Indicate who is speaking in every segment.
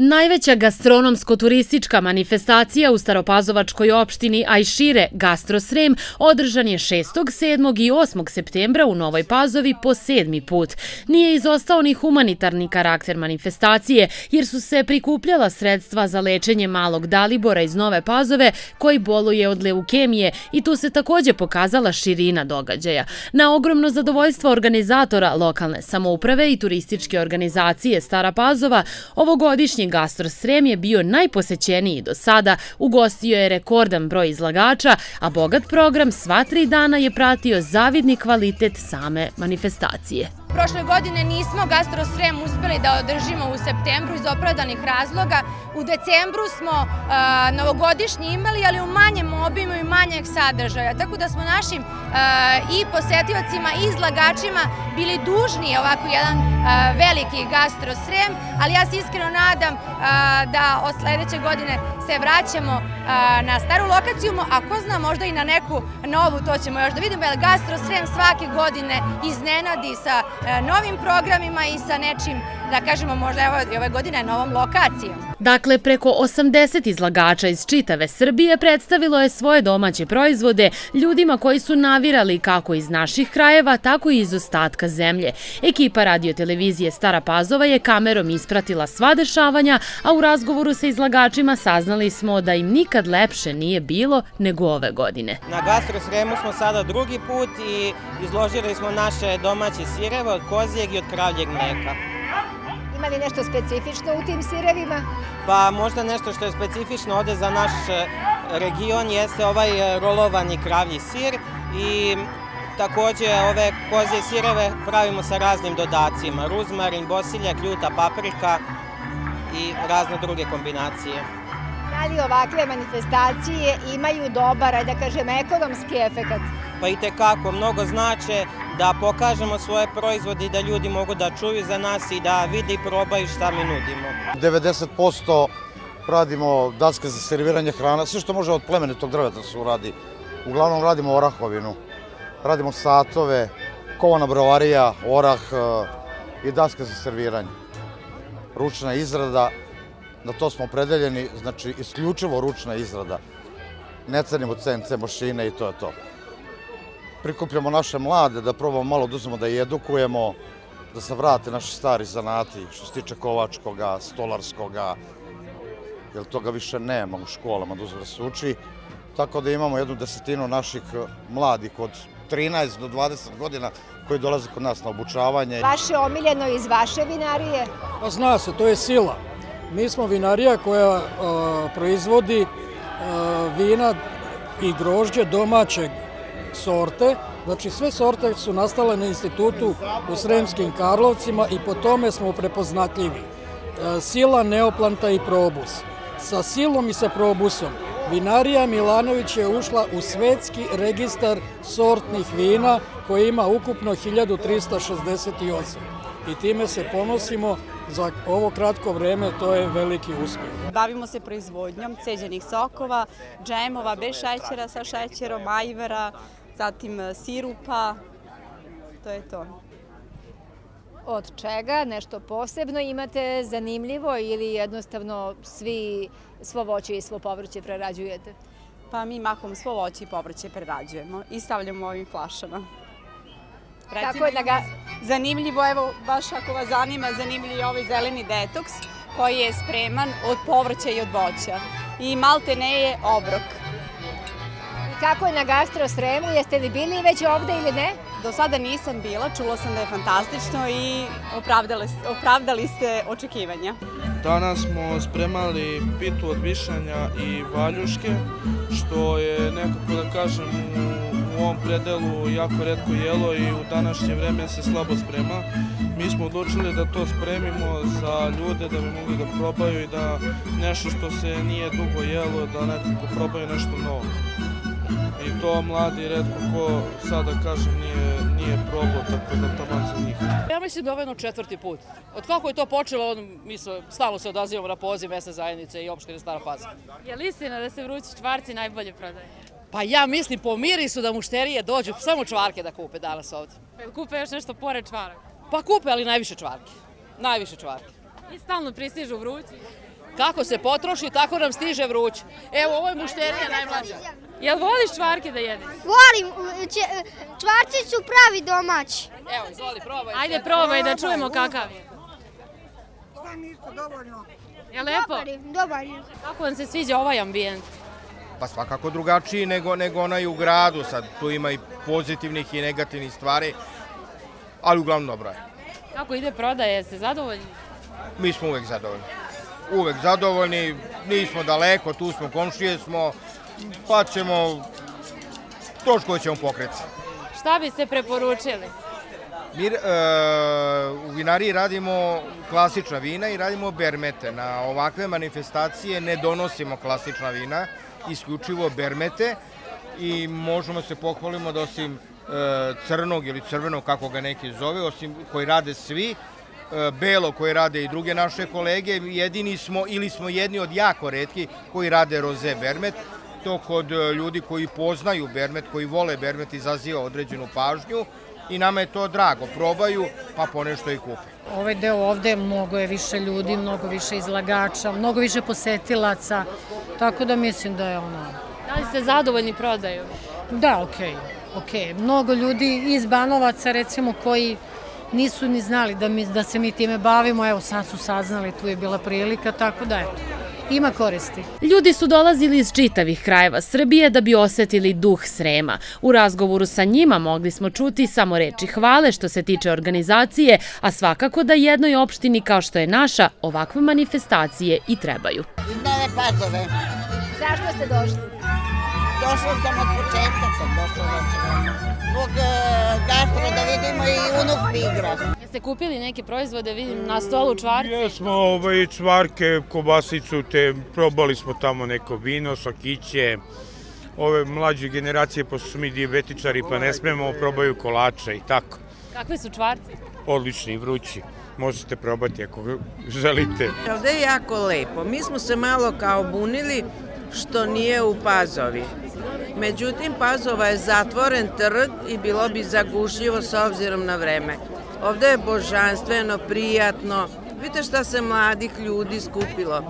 Speaker 1: Najveća gastronomsko-turistička manifestacija u Staropazovačkoj opštini, a i šire Gastrosrem, održan je 6., 7. i 8. septembra u Novoj Pazovi po sedmi put. Nije izostao ni humanitarni karakter manifestacije, jer su se prikupljala sredstva za lečenje malog Dalibora iz Nove Pazove, koji boluje od leukemije i tu se takođe pokazala širina događaja. Na ogromno zadovoljstvo organizatora lokalne samouprave i turističke organizacije Stara Pazova, ovogodišnji Gastro Srem je bio najposećeniji do sada, ugostio je rekordan broj izlagača, a bogat program sva tri dana je pratio zavidni kvalitet same manifestacije.
Speaker 2: Prošle godine nismo Gastro Srem uspeli da održimo u septembru iz opravdanih razloga. U decembru smo novogodišnji imali, ali u manjem obimu i manjeg sadržaja. Tako da smo našim i posetiocima i izlagačima bili dužni ovako jedan veliki Gastro Srem, ali ja se iskreno nadam da od sledeće godine se vraćamo na staru lokaciju, a ko zna možda i na neku novu, to ćemo još da vidimo, jer Gastro Srem svake godine iznenadi sa E, novim programima i sa nečim, da kažemo možda evo i ove godine novom lokacijom.
Speaker 1: Dakle, preko 80 izlagača iz čitave Srbije predstavilo je svoje domaće proizvode ljudima koji su navirali kako iz naših krajeva, tako i iz ostatka zemlje. Ekipa radiotelevizije Stara Pazova je kamerom ispratila sva dešavanja, a u razgovoru sa izlagačima saznali smo da im nikad lepše nije bilo nego ove godine.
Speaker 3: Na Gastro Sremu smo sada drugi put i izložili smo naše domaće sireve od kozijeg i od kravljeg mleka.
Speaker 4: Ima li nešto specifično u tim sirevima?
Speaker 3: Pa možda nešto što je specifično ovde za naš e, region jeste ovaj e, rolovani kravlji sir i takođe ove kozije sireve pravimo sa raznim dodacima. Ruzmarin, bosiljak, ljuta paprika i razne druge kombinacije.
Speaker 4: Da li ovakve manifestacije imaju dobar, da kažem, ekonomski efekt?
Speaker 3: Pa i tekako, mnogo znače da pokažemo svoje proizvode i da ljudi mogu da čuju za nas i da vide i probaju šta mi nudimo.
Speaker 5: 90% radimo daske za serviranje hrana, sve što može od plemenitog drveta se uradi. Uglavnom radimo orahovinu, radimo satove, kovana brovarija, orah e, i daske za serviranje. Ručna izrada, na to smo opredeljeni, znači isključivo ručna izrada. Ne cenimo CNC mašine i to je to prikupljamo naše mlade, da probamo malo da uzmemo da i edukujemo, da se vrate naši stari zanati, što se tiče kovačkoga, stolarskoga, jer toga više nema u školama da se uči. Tako da imamo jednu desetinu naših mladih od 13 do 20 godina koji dolaze kod nas na obučavanje.
Speaker 4: Vaše omiljeno iz vaše vinarije?
Speaker 6: Pa zna se, to je sila. Mi smo vinarija koja proizvodi vina i grožđe domaćeg sorte, znači sve sorte su nastale na institutu u Sremskim Karlovcima i po tome smo prepoznatljivi. E, sila, neoplanta i probus. Sa silom i sa probusom Vinarija Milanović je ušla u svetski registar sortnih vina koji ima ukupno 1368 i time se ponosimo za ovo kratko vreme, to je veliki uspeh.
Speaker 7: Bavimo se proizvodnjom ceđenih sokova, džemova bez šećera, sa šećerom, ajvera, zatim e, sirupa, to je to.
Speaker 4: Od čega nešto posebno imate zanimljivo ili jednostavno svi svo voće i svo povrće prerađujete?
Speaker 7: Pa mi mahom svo voće i povrće prerađujemo i stavljamo ovim flašama.
Speaker 4: Recimo, je da ga...
Speaker 7: Zanimljivo, evo, baš ako vas zanima, zanimljiv je ovaj zeleni detoks koji je spreman od povrća i od voća. I malte ne je obrok.
Speaker 4: Kako je na Gastro Sremu? Jeste li bili već ovde ili ne?
Speaker 7: Do sada nisam bila, čula sam da je fantastično i opravdali, opravdali ste očekivanja.
Speaker 8: Danas smo spremali pitu od višanja i valjuške, što je nekako da kažem u, u ovom predelu jako redko jelo i u današnje vreme se slabo sprema. Mi smo odlučili da to spremimo za ljude da bi mogli da probaju i da nešto što se nije dugo jelo, da nekako probaju nešto novo i to mladi redko ko sada kažem nije, nije probao, tako da taman za njih.
Speaker 9: Ja mislim da je ovo jedno četvrti put. Od kako je to počelo, on, mi se, stalno se odazivamo na poziv mesne zajednice i opštine Stara Paza.
Speaker 10: Je li istina da se vrući čvarci najbolje prodaju?
Speaker 9: Pa ja mislim po mirisu da mušterije dođu samo čvarke da kupe danas ovde.
Speaker 10: Pa kupe još nešto pored čvaraka?
Speaker 9: Pa kupe, ali najviše čvarke. Najviše čvarke.
Speaker 10: I stalno pristižu vrući?
Speaker 9: Kako se potroši, tako nam stiže vruć. Evo, ovo je mušterija najmlađa.
Speaker 10: Jel voliš čvarke da jedeš?
Speaker 11: Volim, čvarci su pravi domaći.
Speaker 9: Evo, izvoli, probaj.
Speaker 10: Ajde, probaj da čujemo kakav je. Je lepo?
Speaker 11: Dobar je, dobar je.
Speaker 10: Kako vam se sviđa ovaj ambijent?
Speaker 12: Pa svakako drugačiji nego, nego onaj u gradu. Sad tu ima i pozitivnih i negativnih stvari, ali uglavnom dobro je.
Speaker 10: Kako ide prodaje, jeste zadovoljni?
Speaker 12: Mi smo uvek zadovoljni. Uvek zadovoljni, nismo daleko, tu smo, komšije smo, pa ćemo, toško ćemo pokreti.
Speaker 10: Šta biste preporučili?
Speaker 12: Mi e, u vinariji radimo klasična vina i radimo bermete. Na ovakve manifestacije ne donosimo klasična vina, isključivo bermete i možemo se pohvalimo da osim e, crnog ili crvenog, kako ga neki zove, osim koji rade svi, belo koji rade i druge naše kolege, jedini smo ili smo jedni od jako redki koji rade roze bermet, to kod e, ljudi koji poznaju bermet, koji vole bermet izaziva određenu pažnju, i nama je to drago. Probaju, pa ponešto i kupe.
Speaker 13: Ovaj deo ovde mnogo je više ljudi, mnogo više izlagača, mnogo više posetilaca, tako da mislim da je ono...
Speaker 10: Da li ste zadovoljni prodaju?
Speaker 13: Da, okej. Okay, ok, mnogo ljudi iz Banovaca recimo koji nisu ni znali da, mi, da se mi time bavimo, evo sad su saznali, tu je bila prilika, tako da eto ima koristi.
Speaker 1: Ljudi su dolazili iz čitavih krajeva Srbije da bi osetili duh Srema. U razgovoru sa njima mogli smo čuti samo reči hvale što se tiče organizacije, a svakako da jednoj opštini kao što je naša ovakve manifestacije i trebaju.
Speaker 14: Iz Nove Pazove.
Speaker 4: Zašto ste došli?
Speaker 14: Došla sam od početka, sam došla znači, zbog e, gastro da vidimo i unuk igra.
Speaker 10: Jeste kupili neke proizvode, vidim na stolu čvarke?
Speaker 15: Jesmo ovaj, čvarke, kobasicu, te probali smo tamo neko vino, sokiće, ove mlađe generacije, pošto su mi diabetičari, pa ne smemo, probaju kolače i tako.
Speaker 10: Kakve su čvarci?
Speaker 15: Odlični, vrući. Možete probati ako želite.
Speaker 16: Ovde je jako lepo. Mi smo se malo kao bunili što nije u Pazovi. Međutim, Pazova je zatvoren trg i bilo bi zagušljivo s obzirom na vreme. Ovde je božanstveno, prijatno. Vidite šta se mladih ljudi skupilo.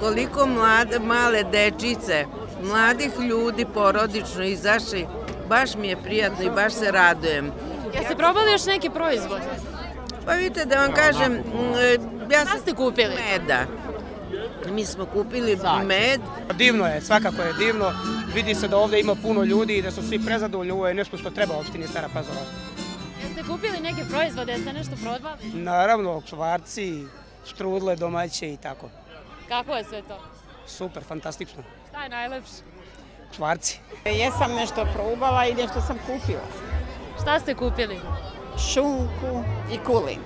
Speaker 16: Koliko mlade, male dečice, mladih ljudi porodično izašli. Baš mi je prijatno i baš se radujem.
Speaker 10: Jeste probali još neke proizvode?
Speaker 16: Pa vidite da vam kažem, ja
Speaker 10: sam... ste kupili?
Speaker 16: Meda. Mi smo kupili med.
Speaker 17: Divno je, svakako je divno. Vidi se da ovde ima puno ljudi i da su svi prezadovoljni. Ovo je nešto što treba opštini Stara Pazova.
Speaker 10: Jeste kupili neke proizvode, jeste nešto probali?
Speaker 17: Naravno, čvarci, štrudle domaće i tako.
Speaker 10: Kako je sve to?
Speaker 17: Super, fantastično.
Speaker 10: Šta je najlepše?
Speaker 17: Čvarci.
Speaker 18: Jesam nešto probala i nešto sam kupila.
Speaker 10: Šta ste kupili?
Speaker 18: Šunku i kulin.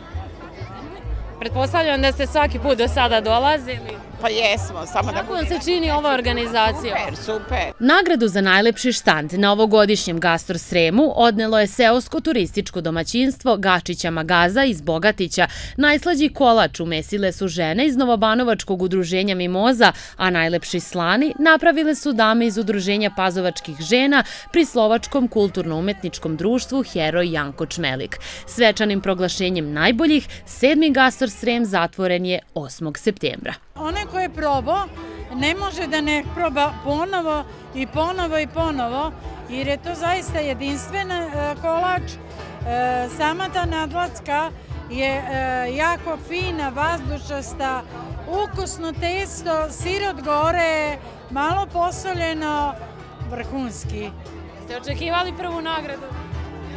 Speaker 10: Pretpostavljam da ste svaki put do sada dolazili.
Speaker 18: Pa jesmo, samo da...
Speaker 10: Kako vam se čini ova organizacija?
Speaker 18: Super, super.
Speaker 1: Nagradu za najlepši štand na ovogodišnjem Gastro Sremu odnelo je seosko turističko domaćinstvo Gačića Magaza iz Bogatića. Najslađi kolač umesile su žene iz Novobanovačkog udruženja Mimoza, a najlepši slani napravile su dame iz udruženja pazovačkih žena pri Slovačkom kulturno-umetničkom društvu Heroj Janko Čmelik. Svečanim proglašenjem najboljih, sedmi Gastro Srem zatvoren je 8. septembra.
Speaker 19: Onaj ko je probao ne može da ne proba ponovo i ponovo i ponovo, jer je to zaista jedinstven e, kolač. E, sama ta nadlacka je e, jako fina, vazdušasta, ukusno testo, sir od gore, malo posoljeno, vrhunski.
Speaker 10: Ste očekivali prvu nagradu?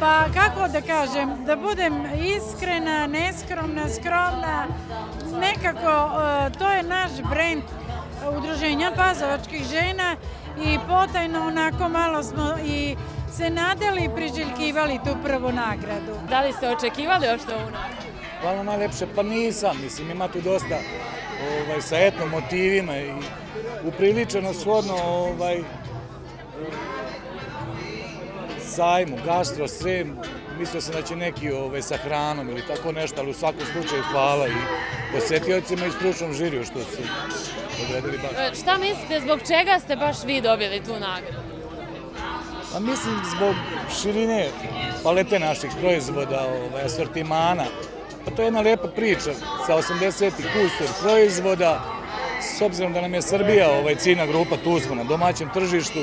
Speaker 19: Pa kako da kažem, da budem iskrena, neskromna, skromna, nekako to je naš brend udruženja pazovačkih žena i potajno onako malo smo i se nadali i priželjkivali tu prvu nagradu.
Speaker 10: Da li ste očekivali ošto ovu nagradu?
Speaker 20: Hvala najlepše, pa nisam, mislim ima tu dosta ovaj, sa etno motivima i upriličeno shodno ovaj, sajmu, gastro, srem, mislio sam da će neki ove, sa hranom ili tako nešto, ali u svakom slučaju hvala i posetiocima i stručnom žiriju što su odredili baš.
Speaker 10: E, šta mislite, zbog čega ste baš vi dobili tu nagradu?
Speaker 20: Pa mislim zbog širine palete naših proizvoda, ovaj, asortimana. Pa to je jedna lepa priča sa 80. kusur proizvoda s obzirom da nam je Srbija ovaj, ciljna grupa, tu smo na domaćem tržištu,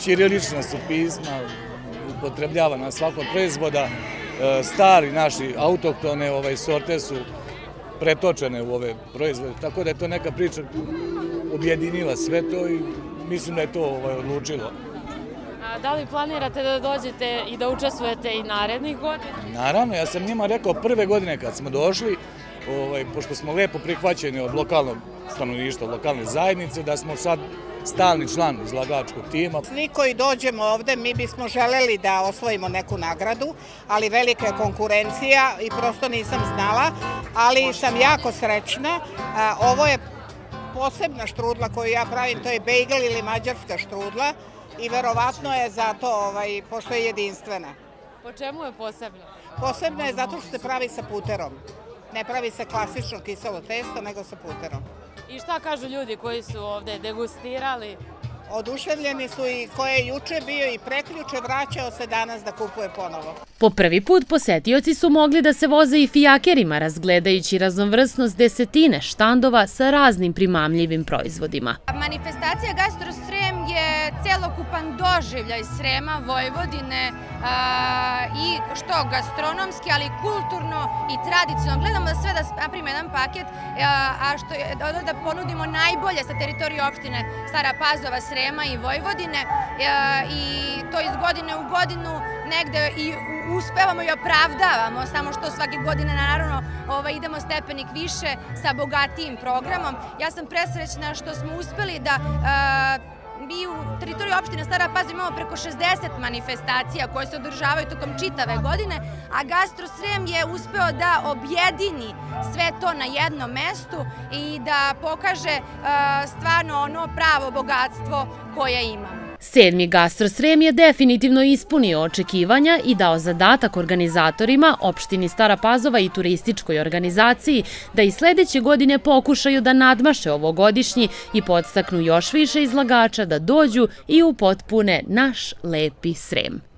Speaker 20: ćirilična su pisma, upotrebljava na svakog proizvoda, e, stari naši autoktone ovaj, sorte su pretočene u ove proizvode, tako da je to neka priča objedinila sve to i mislim da je to ovaj, odlučilo.
Speaker 10: A da li planirate da dođete i da učestvujete i narednih godina?
Speaker 20: Naravno, ja sam njima rekao prve godine kad smo došli, ovaj, pošto smo lepo prihvaćeni od lokalnog stanovništva, od lokalne zajednice, da smo sad stalni član izlagačkog tima.
Speaker 18: Svi koji dođemo ovde, mi bismo želeli da osvojimo neku nagradu, ali velika je konkurencija i prosto nisam znala, ali sam jako srećna. Ovo je posebna štrudla koju ja pravim, to je bejgl ili mađarska štrudla i verovatno je zato, ovaj, pošto je jedinstvena.
Speaker 10: Po čemu je posebna?
Speaker 18: Posebna je zato što se pravi sa puterom. Ne pravi se klasično kiselo testo, nego sa puterom.
Speaker 10: I šta kažu ljudi koji su ovde degustirali?
Speaker 18: Oduševljeni su i ko je juče bio i preključe, vraćao se danas da kupuje ponovo.
Speaker 1: Po prvi put posetioci su mogli da se voze i fijakerima, razgledajući raznovrsnost desetine štandova sa raznim primamljivim proizvodima.
Speaker 2: Manifestacija Gastro Srem je celokupan doživljaj Srema, Vojvodine i što gastronomski, ali kulturno i tradicionalno. Gledamo da sve da napravimo jedan paket, a što je da ponudimo najbolje sa teritorije opštine Stara Pazova, Srema i Vojvodine i to iz godine u godinu negde i uspevamo i opravdavamo, samo što svake godine naravno ovaj, idemo stepenik više sa bogatijim programom. Ja sam presrećna što smo uspeli da mi u teritoriji opštine Stara Pazova imamo preko 60 manifestacija koje se održavaju tokom čitave godine, a Gastro Srem je uspeo da objedini sve to na jednom mestu i da pokaže stvarno ono pravo bogatstvo koje imamo.
Speaker 1: Sedmi gastrosrem je definitivno ispunio očekivanja i dao zadatak organizatorima, opštini Stara Pazova i turističkoj organizaciji da i sledeće godine pokušaju da nadmaše ovogodišnji i podstaknu još više izlagača da dođu i upotpune naš lepi srem.